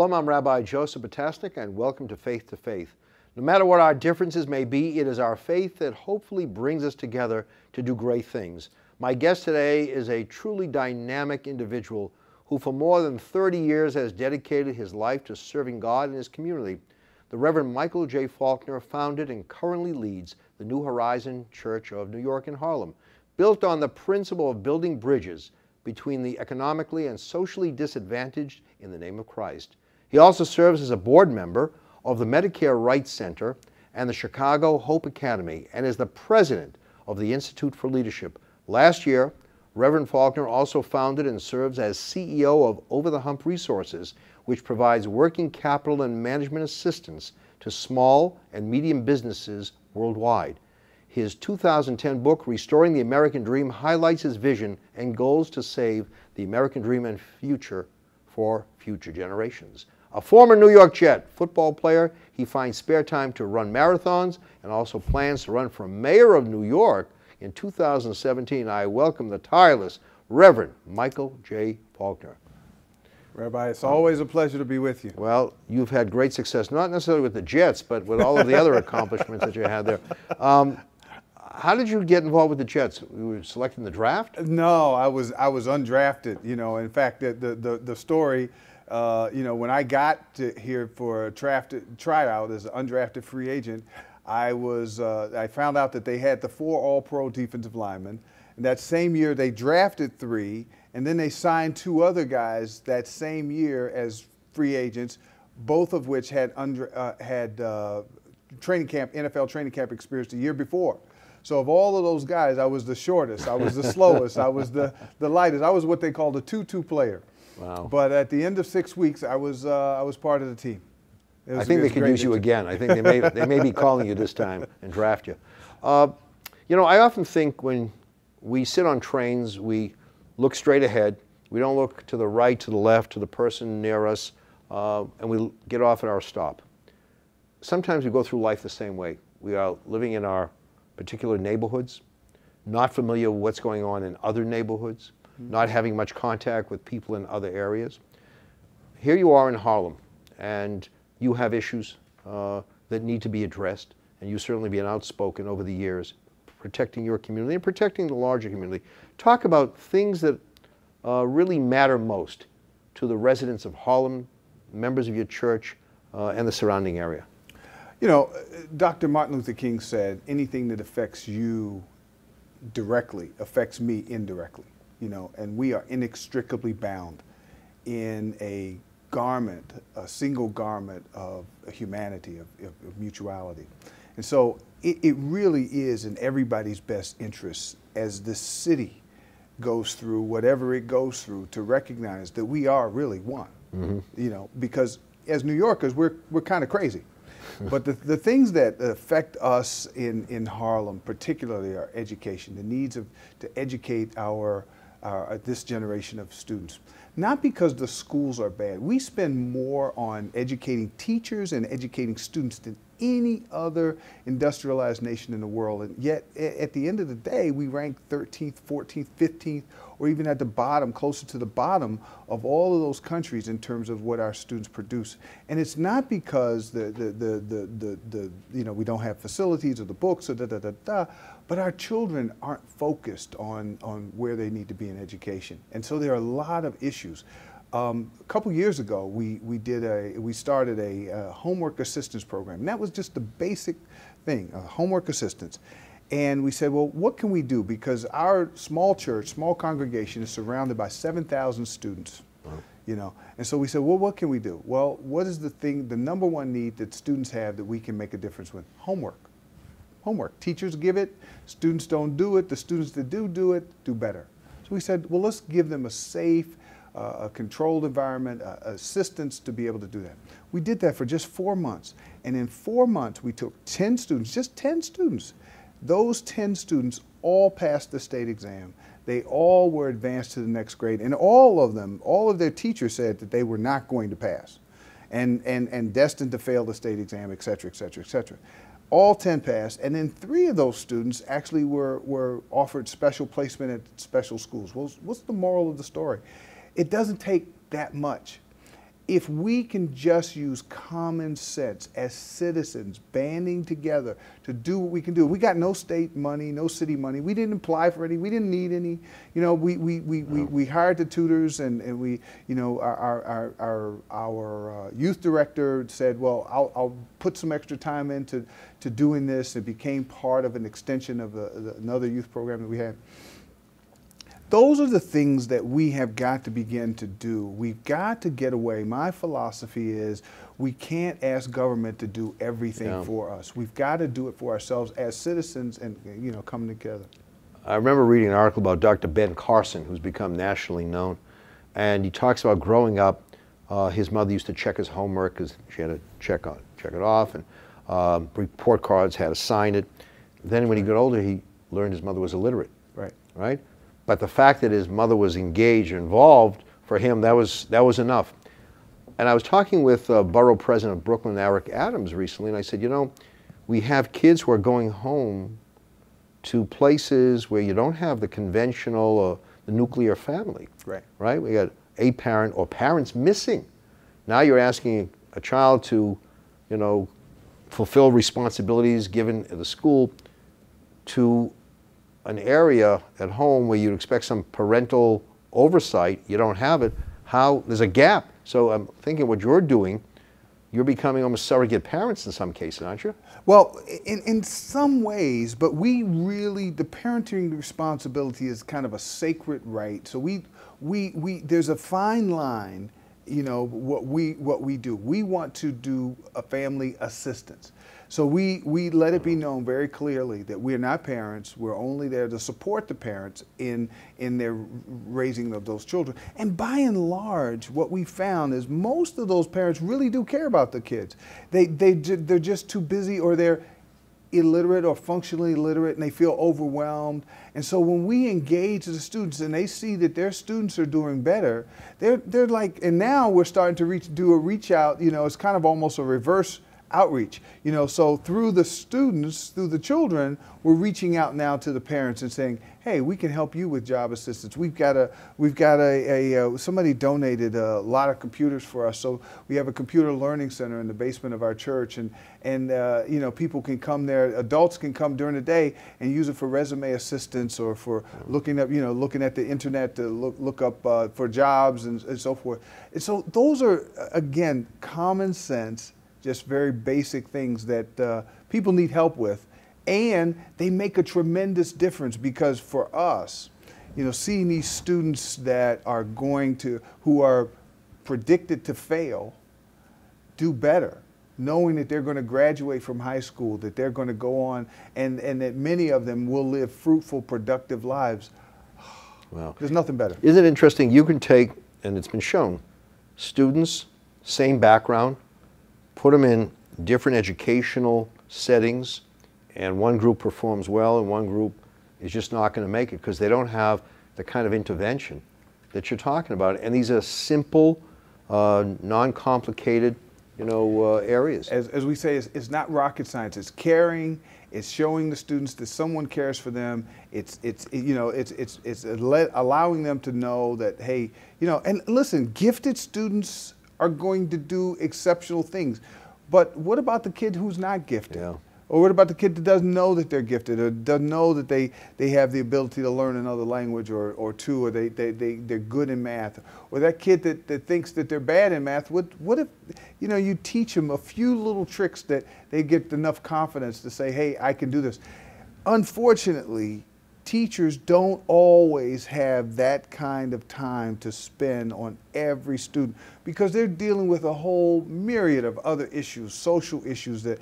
Shalom, I'm Rabbi Joseph Potasnik, and welcome to Faith to Faith. No matter what our differences may be, it is our faith that hopefully brings us together to do great things. My guest today is a truly dynamic individual who, for more than 30 years, has dedicated his life to serving God and his community. The Reverend Michel J. Faulkner founded and currently leads the New Horizon Church of New York in Harlem, built on the principle of building bridges between the economically and socially disadvantaged in the name of Christ. He also serves as a board member of the Medicare Rights Center and the Chicago Hope Academy and is the president of the Institute for Leadership. Last year, Reverend Faulkner also founded and serves as CEO of Over the Hump Resources, which provides working capital and management assistance to small and medium businesses worldwide. His 2010 book, Restoring the American Dream, highlights his vision and goals to save the American dream and future for future generations. A former New York Jet football player, he finds spare time to run marathons and also plans to run for mayor of New York in 2017. I welcome the tireless Reverend Michel J. Faulkner. Rabbi, it's always a pleasure to be with you. Well, you've had great success, not necessarily with the Jets, but with all of the other accomplishments that you had there. Um, how did you get involved with the Jets? You were selected in the draft? No, I was I was undrafted. You know, in fact, the the the story. Uh, you know, when I got to here for a draft tryout as an undrafted free agent, I was uh, I found out that they had the four All-Pro defensive linemen. And that same year, they drafted three, and then they signed two other guys that same year as free agents, both of which had under uh, had uh, training camp NFL training camp experience the year before. So of all of those guys, I was the shortest, I was the slowest, I was the, the lightest. I was what they called a two-two player. Wow. But at the end of six weeks, I was uh, I was part of the team. I think they could use you again. I think they may they may be calling you this time and draft you. Uh, you know, I often think when we sit on trains, we look straight ahead. We don't look to the right, to the left, to the person near us, uh, and we get off at our stop. Sometimes we go through life the same way. We are living in our particular neighborhoods, not familiar with what's going on in other neighborhoods. Not having much contact with people in other areas. Here you are in Harlem, and you have issues uh, that need to be addressed, and you've certainly been outspoken over the years, protecting your community and protecting the larger community. Talk about things that uh, really matter most to the residents of Harlem, members of your church, uh, and the surrounding area. You know, Dr. Martin Luther King said, anything that affects you directly affects me indirectly, you know, and we are inextricably bound in a garment, a single garment of humanity, of, of, of mutuality. And so it, it, really is in everybody's best interest as the city goes through whatever it goes through to recognize that we are really one. Mm -hmm. You know, because as New Yorkers, we're, we're kind of crazy but the, the things that affect us in, in Harlem, particularly our education, the needs of to educate our, Uh, our this generation of students. Not because the schools are bad. We spend more on educating teachers and educating students than any other industrialized nation in the world. And yet, at the end of the day, we rank 13th, 14th, 15th, or even at the bottom, closer to the bottom of all of those countries in terms of what our students produce. And it's not because the, the, the, the, the, the you know, we don't have facilities or the books or da da da da, but our children aren't focused on, on where they need to be in education. And so there are a lot of issues. Um, a couple years ago, we, we did a we started a, a, homework assistance program. And that was just the basic thing, uh, homework assistance. And we said, well, what can we do? Because our small church, small congregation is surrounded by 7,000 students. You know, and so we said, well, what can we do? Well, what is the thing, the number one need that students have that we can make a difference with? Homework. Homework. Teachers give it, students don't do it. The students that do do it do better. So we said, well, let's give them a safe, uh, a controlled environment, uh, assistance to be able to do that. We did that for just four months. And in four months, we took 10 students, just 10 students. Those 10 students all passed the state exam. They all were advanced to the next grade. And all of them, all of their teachers said that they were not going to pass and, and, and destined to fail the state exam, et cetera, et cetera, et cetera. All 10 passed, and then three of those students actually were, were offered special placement at special schools. Well, what's the moral of the story? it doesn't take that much. If we can just use common sense as citizens banding together to do what we can do. We got no state money no city money. We didn't apply for any. We didn't need any. You know we we, we, we, we hired the tutors and, and we you know our our our, our uh, youth director said well I'll, I'll put some extra time into to doing this. It became part of an extension of a, another youth program that we had those are the things that we have got to begin to do. We've got to get away. My philosophy is we can't ask government to do everything yeah. for us. We've got to do it for ourselves as citizens and you know coming together. I remember reading an article about Dr. Ben Carson, who's become nationally known, and he talks about growing up. Uh, his mother used to check his homework because she had to check on check it off, and um, report cards had to sign it. Then when he got older, he learned his mother was illiterate. Right. Right. But the fact that his mother was engaged, involved, for him, that was, that was enough. And I was talking with uh, Borough President of Brooklyn, Eric Adams, recently, and I said, you know, we have kids who are going home to places where you don't have the conventional, uh, the nuclear family. Right. Right? We got a parent or parents missing. Now you're asking a child to, you know, fulfill responsibilities given at the school to an area at home where you'd expect some parental oversight, you don't have it, how, there's a gap. So I'm thinking what you're doing, you're becoming almost surrogate parents in some cases, aren't you? Well, in, in some ways, but we really, the parenting responsibility is kind of a sacred right. So we, we, we, there's a fine line, you know, what we, what we do. We want to do a family assistance. So we, we let it be known very clearly that we're not parents. We're only there to support the parents in, in their raising of those children. And by and large, what we found is most of those parents really do care about the kids. They, they, they're just too busy or they're illiterate or functionally illiterate and they feel overwhelmed. And so when we engage the students and they see that their students are doing better, they're, they're like, and now we're starting to reach, do a reach out, you know, it's kind of almost a reverse outreach. You know, so through the students, through the children, we're reaching out now to the parents and saying, "Hey, we can help you with job assistance. We've got a, we've got a, a, a somebody donated a lot of computers for us, so we have a computer learning center in the basement of our church, and and uh, you know, people can come there. Adults can come during the day and use it for resume assistance or for looking up, you know, looking at the internet to look look up uh, for jobs and, and so forth. And so those are again common sense." Just very basic things that uh, people need help with. And they make a tremendous difference because for us, you know, seeing these students that are going to, who are predicted to fail, do better, knowing that they're going to graduate from high school, that they're going to go on, and, and that many of them will live fruitful, productive lives. Well, there's nothing better. Isn't it interesting? You can take, and it's been shown, students, same background, put them in different educational settings, and one group performs well and one group is just not going to make it because they don't have the kind of intervention that you're talking about. And these are simple, uh, non-complicated, you know, uh, areas. As, as we say, it's, it's, not rocket science. It's caring. It's showing the students that someone cares for them. It's, it's, you know, it's, it's, it's allowing them to know that, hey, you know, and listen, gifted students are going to do exceptional things. But what about the kid who's not gifted? Yeah. Or what about the kid that doesn't know that they're gifted or doesn't know that they, they have the ability to learn another language or, or two or they, they, they, they're good in math? Or that kid that, that thinks that they're bad in math, what, what if you know, you teach them a few little tricks that they get enough confidence to say, hey, I can do this. Unfortunately, teachers don't always have that kind of time to spend on every student because they're dealing with a whole myriad of other issues, social issues that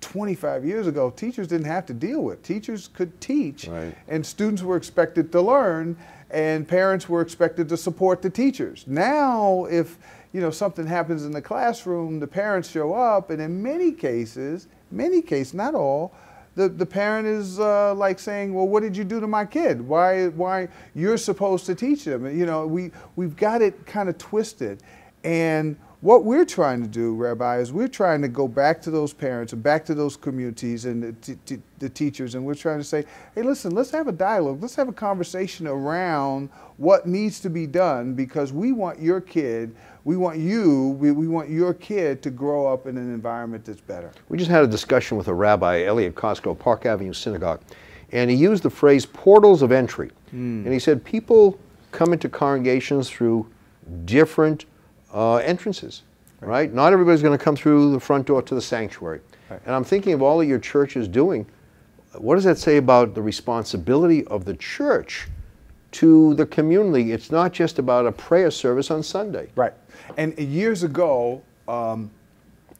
25 years ago teachers didn't have to deal with. Teachers could teach right. and students were expected to learn and parents were expected to support the teachers. Now if you know something happens in the classroom, the parents show up and in many cases, many cases, not all, the, the parent is uh, like saying, well, what did you do to my kid? Why, why you're supposed to teach them? You know, we, we've got it kind of twisted. And what we're trying to do, Rabbi, is we're trying to go back to those parents and back to those communities and the, the, teachers, and we're trying to say, hey, listen, let's have a dialogue. Let's have a conversation around what needs to be done because we want your kid, we want you, we, we want your kid to grow up in an environment that's better. We just had a discussion with a rabbi, Elliot Cosgrove, Park Avenue Synagogue, and he used the phrase portals of entry. Mm. And he said people come into congregations through different uh, entrances, right. right. Not everybody's going to come through the front door to the sanctuary. Right. And I'm thinking of all that your church is doing. What does that say about the responsibility of the church to the community? It's not just about a prayer service on Sunday. Right. And years ago, um,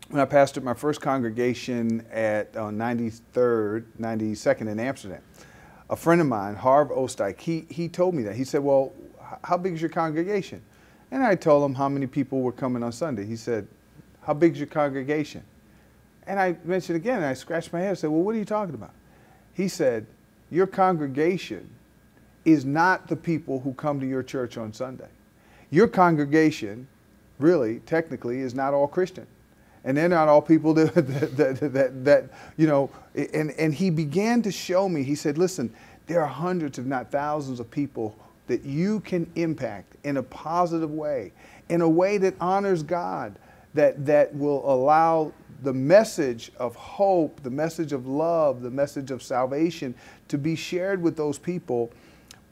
when I pastored my first congregation at uh, 93rd, 92nd in Amsterdam, a friend of mine, Harv Oostdyk, he, he told me that. He said, Well, how big is your congregation? And I told him how many people were coming on Sunday. He said, How big is your congregation? And I mentioned again, and I scratched my head and said, Well, what are you talking about? He said, Your congregation is not the people who come to your church on Sunday. Your congregation, really, technically, is not all Christian. And they're not all people that, that, that, that, that you know, and, and he began to show me, he said, Listen, there are hundreds, if not thousands, of people that you can impact in a positive way, in a way that honors God, that, that will allow the message of hope, the message of love, the message of salvation to be shared with those people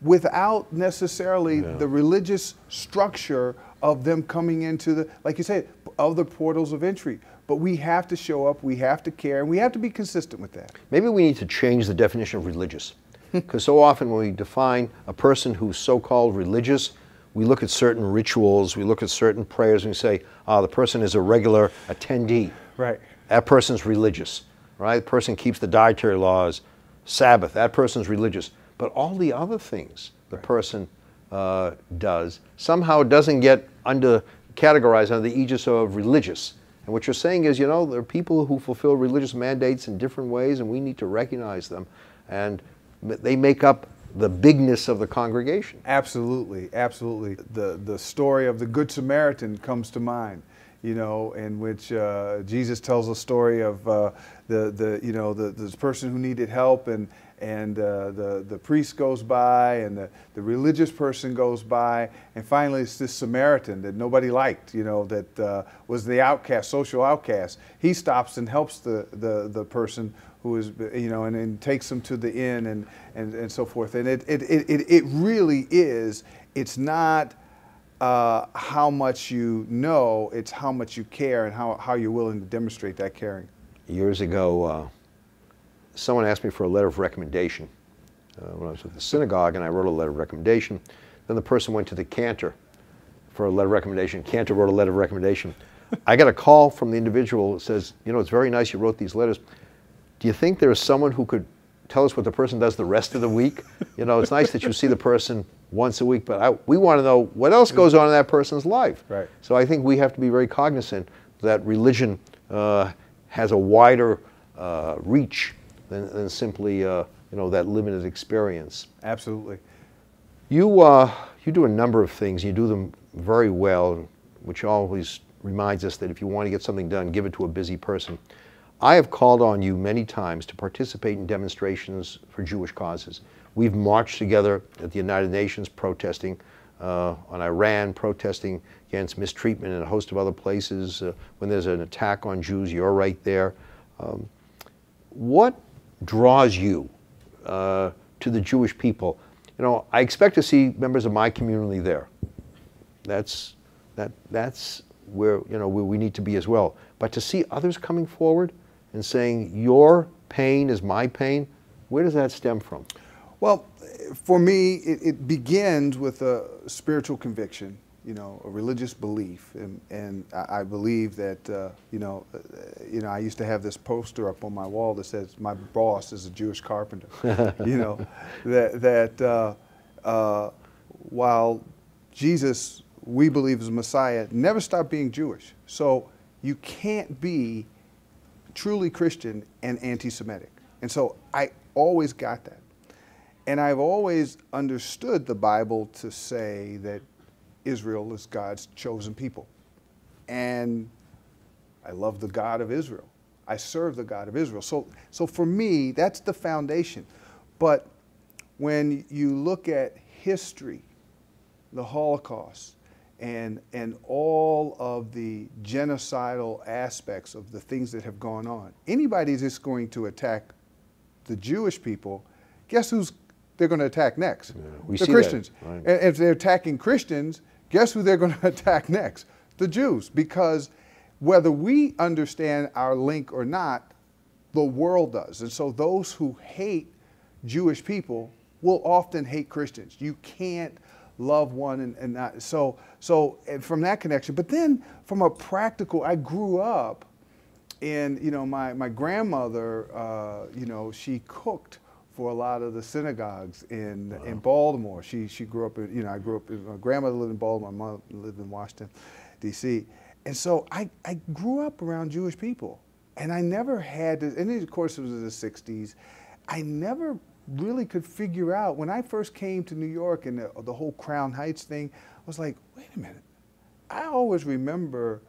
without necessarily yeah. the religious structure of them coming into the, like you said, of the portals of entry. But we have to show up, we have to care, and we have to be consistent with that. Maybe we need to change the definition of religious. Because so often when we define a person who's so-called religious, we look at certain rituals, we look at certain prayers, and we say, ah, oh, the person is a regular attendee. Right. That person's religious, right? The person keeps the dietary laws, Sabbath, that person's religious. But all the other things the right. person uh, does somehow doesn't get under categorized under the aegis of religious. And what you're saying is, you know, there are people who fulfill religious mandates in different ways, and we need to recognize them. And they make up the bigness of the congregation. Absolutely, absolutely. The, the story of the Good Samaritan comes to mind, you know, in which uh, Jesus tells a story of uh, the, the, you know, the, this person who needed help and, and uh, the, the priest goes by and the, the religious person goes by and finally it's this samaritan that nobody liked you know that uh, was the outcast social outcast he stops and helps the, the, the person who is, you know, and, and takes them to the inn and, and, and so forth. And it, it, it, it really is, it's not uh, how much you know, it's how much you care and how, how you're willing to demonstrate that caring. Years ago, uh, someone asked me for a letter of recommendation uh, when I was at the synagogue, and I wrote a letter of recommendation. Then the person went to the cantor for a letter of recommendation. Cantor wrote a letter of recommendation. I got a call from the individual that says, you know, it's very nice you wrote these letters. Do you think there is someone who could tell us what the person does the rest of the week? You know, it's nice that you see the person once a week, but I, we want to know what else goes on in that person's life. Right. So I think we have to be very cognizant that religion uh, has a wider uh, reach than, than simply uh, you know that limited experience. Absolutely. You uh, you do a number of things. You do them very well, which always reminds us that if you want to get something done, give it to a busy person. I have called on you many times to participate in demonstrations for Jewish causes. We've marched together at the United Nations protesting uh, on Iran, protesting against mistreatment in a host of other places. Uh, when there's an attack on Jews, you're right there. Um, what draws you uh, to the Jewish people? You know, I expect to see members of my community there. That's, that, that's where, you know, where we need to be as well. But to see others coming forward, and saying, Your pain is my pain, where does that stem from? Well, for me, it, it begins with a spiritual conviction, you know, a religious belief. And, and I, I believe that, uh, you, know, uh, you know, I used to have this poster up on my wall that says, My boss is a Jewish carpenter. you know, that, that uh, uh, while Jesus, we believe, is Messiah, never stopped being Jewish. So you can't be truly Christian and anti Semitic. And so I always got that. And I've always understood the Bible to say that Israel is God's chosen people. and I love the God of Israel. I serve the God of Israel. So, so for me, that's the foundation. But when you look at history, the Holocaust, and, and all of the genocidal aspects of the things that have gone on, anybody that's going to attack the Jewish people, guess who's they're going to attack next? Yeah, the Christians. Right. And if they're attacking Christians, guess who they're going to attack next? The Jews. Because whether we understand our link or not, the world does. And so those who hate Jewish people will often hate Christians. You can't love one and, and not. So, so from that connection, but then from a practical, I grew up and, you know, my, my grandmother, uh, you know, she cooked for a lot of the synagogues in wow. in Baltimore. She she grew up in you know I grew up. My grandmother lived in Baltimore. My mother lived in Washington, D.C. And so I I grew up around Jewish people, and I never had. To, and of course it was the '60s. I never really could figure out when I first came to New York and the, the whole Crown Heights thing. I was like, wait a minute. I always remember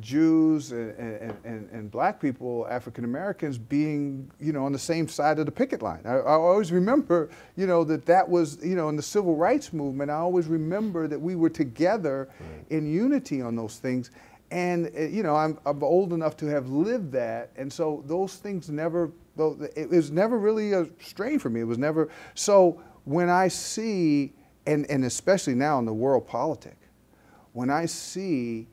Jews and, and, and, and, black people, African Americans, being, you know, on the same side of the picket line. I, I, always remember, you know, that that was, you know, in the civil rights movement, I always remember that we were together right. in unity on those things. And, uh, you know, I'm, I'm, old enough to have lived that. And so those things never, it was never really a strain for me. It was never, so when I see, and, and especially now in the world politic, when I see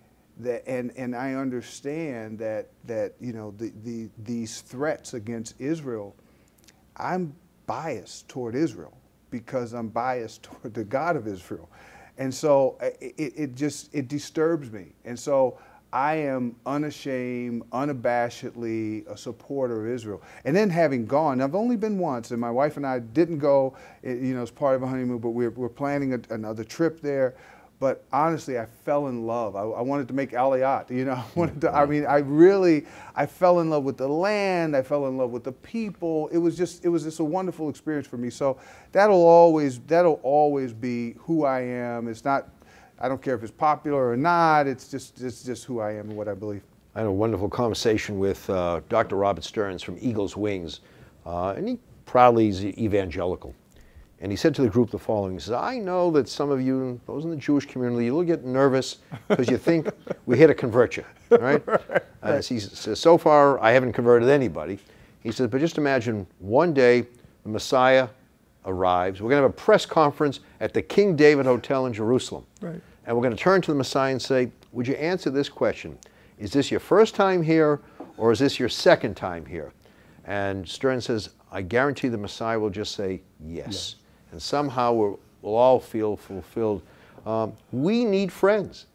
that, and, and I understand that, that you know, the, the, these threats against Israel, I'm biased toward Israel because I'm biased toward the God of Israel. And so it, it just, it disturbs me. And so I am unashamed, unabashedly a supporter of Israel. And then having gone, I've only been once, and my wife and I didn't go, eh, you know, as part of a honeymoon, but we're, we're planning a, another trip there. But honestly, I fell in love. I, I, wanted to make Aliyat. You know, I wanted to. I mean, I really, I fell in love with the land. I fell in love with the people. It was just, it was just a wonderful experience for me. So that'll always, that'll always be who I am. It's not, I don't care if it's popular or not. It's just, it's just who I am and what I believe. I had a wonderful conversation with uh, Dr. Robert Stearns from Eagle's Wings, uh, and he proudly is evangelical. And he said to the group the following, he says, I know that some of you, those in the Jewish community, you'll get nervous because you think we're here to convert you, right? right. Uh, he says, so far I haven't converted anybody. He says, but just imagine one day the Messiah arrives. We're going to have a press conference at the King David Hotel in Jerusalem. Right. And we're going to turn to the Messiah and say, would you answer this question? Is this your first time here or is this your second time here? And Stern says, I guarantee the Messiah will just say yes. yes and somehow we'll, we'll all feel fulfilled. Um, we need friends.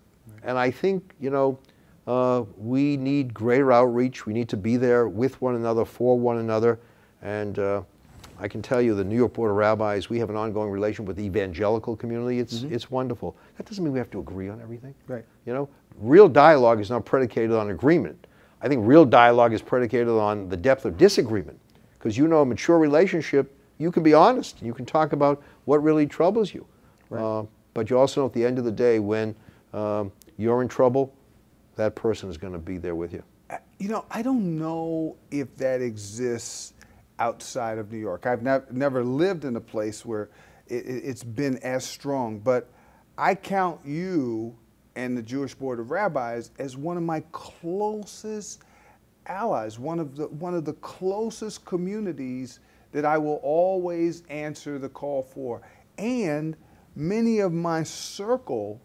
And I think, you know, uh, we need greater outreach. We need to be there with one another, for one another. And uh, I can tell you, the New York Board of Rabbis, we have an ongoing relation with the evangelical community. It's, mm -hmm. it's wonderful. That doesn't mean we have to agree on everything. Right. You know, real dialogue is not predicated on agreement. I think real dialogue is predicated on the depth of disagreement. Because you know, a mature relationship you can be honest. You can talk about what really troubles you. Right. Uh, but you also know at the end of the day, when um, you're in trouble, that person is going to be there with you. Uh, you know, I don't know if that exists outside of New York. I've ne never lived in a place where it, has been as strong, but I count you and the Jewish Board of Rabbis as one of my closest allies, one of the, one of the closest communities that I will always answer the call for. And many of my circle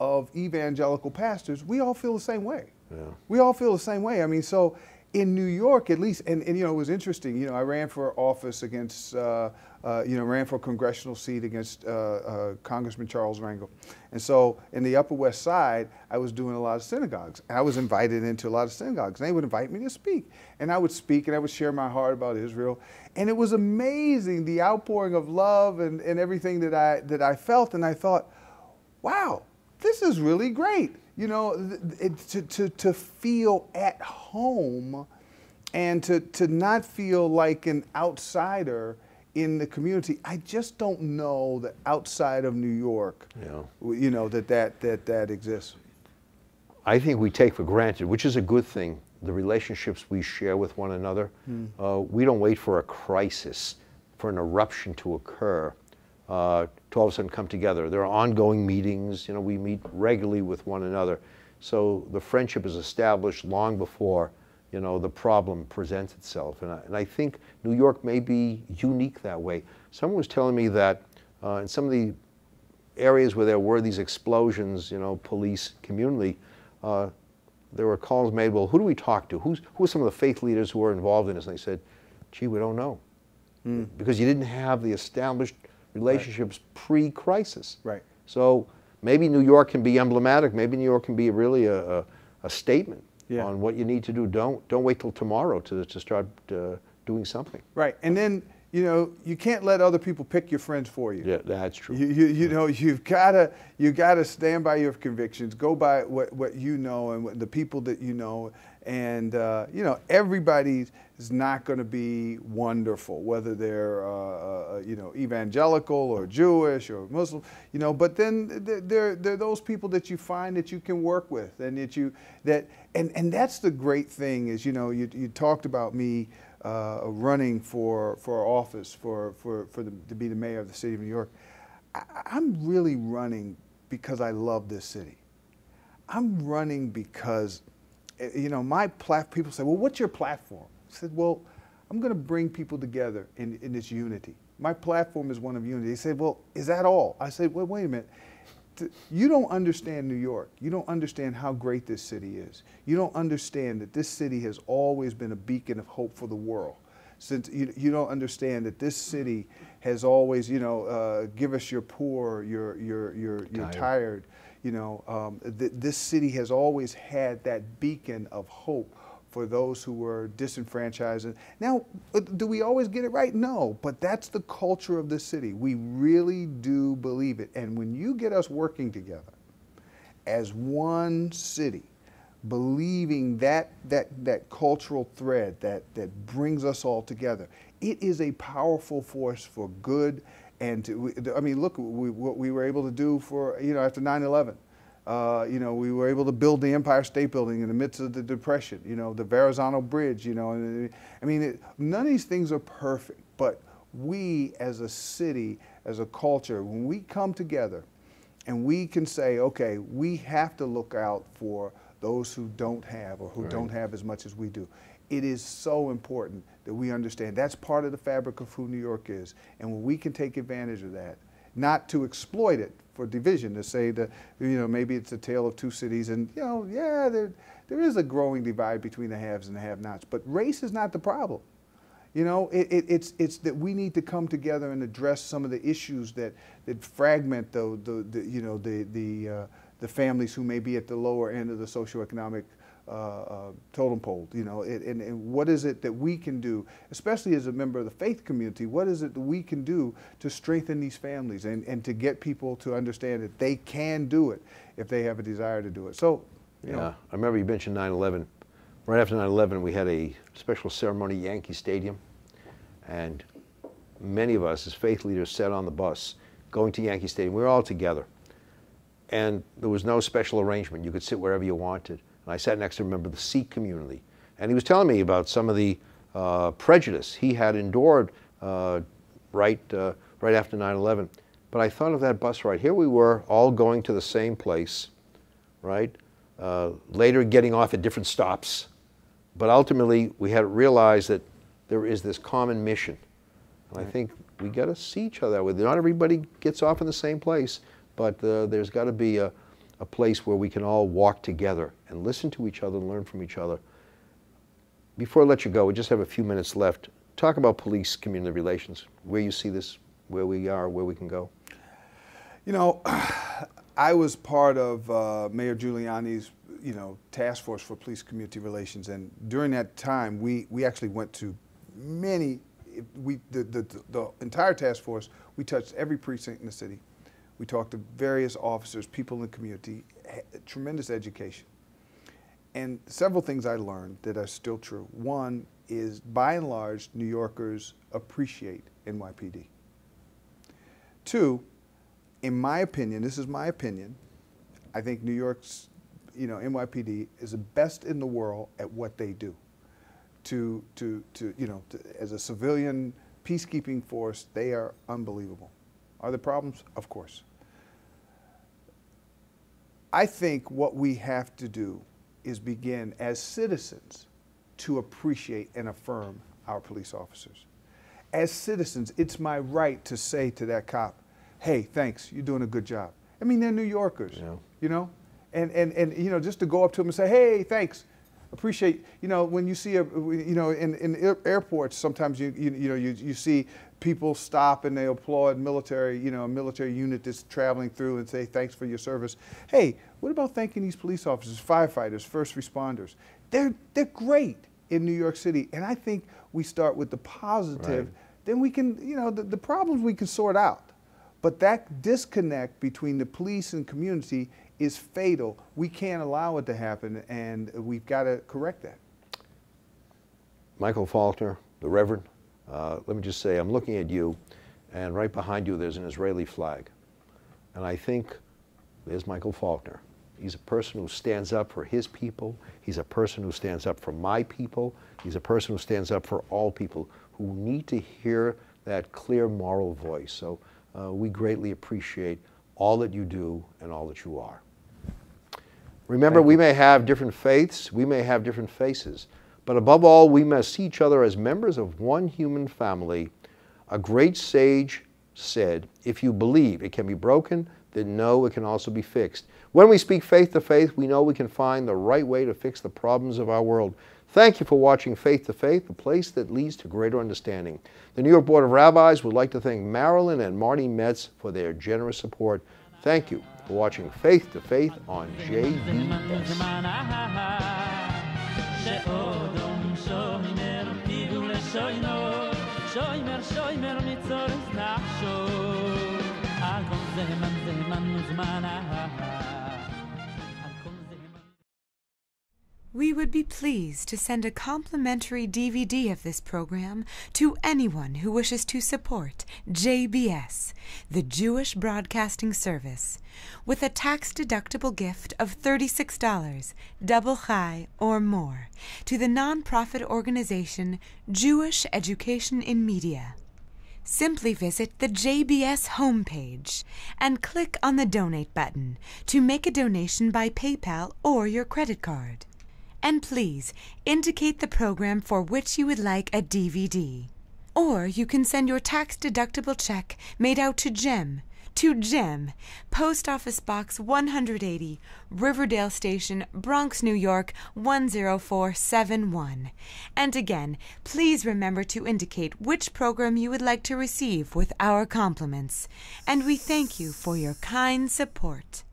of evangelical pastors, we all feel the same way. Yeah. We all feel the same way. I mean, so in New York, at least, and, and you know, it was interesting. You know, I ran for office against, uh, uh, you know, ran for a congressional seat against uh, uh, Congressman Charles Rangel. And so in the Upper West Side, I was doing a lot of synagogues. And I was invited into a lot of synagogues. And they would invite me to speak. And I would speak and I would share my heart about Israel. And it was amazing, the outpouring of love and, and everything that I, that I felt. And I thought, wow, this is really great you know, it, to, to, to feel at home and to, to not feel like an outsider in the community. I just don't know that outside of New York, yeah. you know, that that, that, that exists. I think we take for granted, which is a good thing, the relationships we share with one another. Mm. Uh, we don't wait for a crisis, for an eruption to occur, uh, to all of a sudden come together. There are ongoing meetings. You know, we meet regularly with one another. So the friendship is established long before, you know, the problem presents itself. And I, and I think New York may be unique that way. Someone was telling me that uh, in some of the areas where there were these explosions, you know, police, community, uh, there were calls made, well, who do we talk to? Who's, who are some of the faith leaders who are involved in this? And they said, gee, we don't know. Mm. Because you didn't have the established relationships right. pre-crisis. Right. So maybe New York can be emblematic. Maybe New York can be really a, a, a statement yeah. on what you need to do. Don't, don't wait till tomorrow to, to start uh, doing something. Right. And then you know, you can't let other people pick your friends for you. Yeah, that's true. You, you, you know, you've got to you got to stand by your convictions. Go by what, what you know and what, the people that you know. And uh, you know, everybody is not going to be wonderful, whether they're uh, uh, you know evangelical or Jewish or Muslim. You know, but then there there are those people that you find that you can work with, and that you that and and that's the great thing is you know you you talked about me uh, running for, for office for, for, for the, to be the mayor of the city of New York, I, I'm really running because I love this city. I'm running because, you know, my plat- people say, well, what's your platform? I said, well, I'm going to bring people together in, in this unity. My platform is one of unity. They said, well, is that all? I said, well, wait a minute you don't understand New York. You don't understand how great this city is. You don't understand that this city has always been a beacon of hope for the world. Since you, you don't understand that this city has always, you know, uh, give us your poor, your, your, your, tired. tired. You know, um, th this city has always had that beacon of hope for those who were disenfranchised. Now, uh, do we always get it right? No, but that's the culture of the city. We really do believe it. And when you get us working together as one city, believing that, that, that cultural thread that, that brings us all together, it is a powerful force for good. And I mean, look we, what we were able to do for, you know, after 9 11 uh, you know, we were able to build the Empire State Building in the midst of the Depression, you know, the Verrazano Bridge, you know. I mean, it, none of these things are perfect, but we as a city, as a culture, when we come together and we can say, okay, we have to look out for those who don't have or who right. don't have as much as we do. It is so important that we understand that's part of the fabric of who New York is. And when we can take advantage of that, not to exploit it for division, to say that, you know, maybe it's a tale of two cities and, you know, yeah, there, there is a growing divide between the haves and the have-nots, but race is not the problem. You know, it, it, it's, it's that we need to come together and address some of the issues that, that fragment the, the, the you know, the, the, uh, the families who may be at the lower end of the socioeconomic uh, uh, totem pole, you know, and, and, what is it that we can do, especially as a member of the faith community, what is it that we can do to strengthen these families and, and to get people to understand that they can do it if they have a desire to do it. So, yeah, know. I remember you mentioned 9-11. Right after 9-11, we had a special ceremony at Yankee Stadium, and many of us as faith leaders sat on the bus going to Yankee Stadium. We were all together, and there was no special arrangement. You could sit wherever you wanted. And I sat next to a member of the Sikh community. And he was telling me about some of the uh, prejudice he had endured uh, right, uh, right after 9-11. But I thought of that bus ride. Here we were, all going to the same place, right? Uh, later getting off at different stops. But ultimately, we had realized that there is this common mission. And I think we got to see each other with. Not everybody gets off in the same place, but uh, there's got to be a, a place where we can all walk together and listen to each other and learn from each other. Before I let you go, we just have a few minutes left. Talk about police community relations, where you see this, where we are, where we can go. You know, I was part of uh, Mayor Giuliani's you know, task force for police community relations. And during that time, we, we actually went to many, we, the, the, the entire task force, we touched every precinct in the city. We talked to various officers, people in the community, eh, tremendous education. And several things I learned that are still true. One is by and large, New Yorkers appreciate NYPD. Two, in my opinion, this is my opinion, I think New York's you know, NYPD is the best in the world at what they do. To, to, to you know, to, as a civilian peacekeeping force, they are unbelievable. Are there problems? Of course. I think what we have to do is begin as citizens to appreciate and affirm our police officers. As citizens, it's my right to say to that cop, hey, thanks, you're doing a good job. I mean, they're New Yorkers, yeah. you know? And, and, and, you know, just to go up to them and say, hey, thanks, appreciate, you know, when you see, a, you know, in, in airports, sometimes you, you, you know, you, you see people stop and they applaud military, you know, a military unit that's traveling through and say, thanks for your service. Hey, what about thanking these police officers, firefighters, first responders? They're, they're great in New York City. And I think we start with the positive, right. then we can, you know, the, the problems we can sort out. But that disconnect between the police and community is fatal. We can't allow it to happen, and we've got to correct that. Michel Faulkner, the Reverend, uh, let me just say, I'm looking at you, and right behind you there's an Israeli flag. And I think there's Michel Faulkner. He's a person who stands up for his people. He's a person who stands up for my people. He's a person who stands up for all people who need to hear that clear moral voice. So uh, we greatly appreciate all that you do and all that you are. Remember, we may have different faiths, we may have different faces, but above all, we must see each other as members of one human family. A great sage said, If you believe it can be broken, then know it can also be fixed. When we speak faith to faith, we know we can find the right way to fix the problems of our world. Thank you for watching Faith to Faith, the place that leads to greater understanding. The New York Board of Rabbis would like to thank Marilyn and Marty Metz for their generous support. Thank you watching Faith to Faith on JBS. We would be pleased to send a complimentary DVD of this program to anyone who wishes to support JBS, the Jewish Broadcasting Service, with a tax-deductible gift of $36, double chai or more, to the nonprofit organization Jewish Education in Media. Simply visit the JBS homepage and click on the Donate button to make a donation by PayPal or your credit card and please indicate the program for which you would like a DVD. Or you can send your tax-deductible check made out to Jim, to Jim, Post Office Box 180, Riverdale Station, Bronx, New York 10471. And again, please remember to indicate which program you would like to receive with our compliments. And we thank you for your kind support.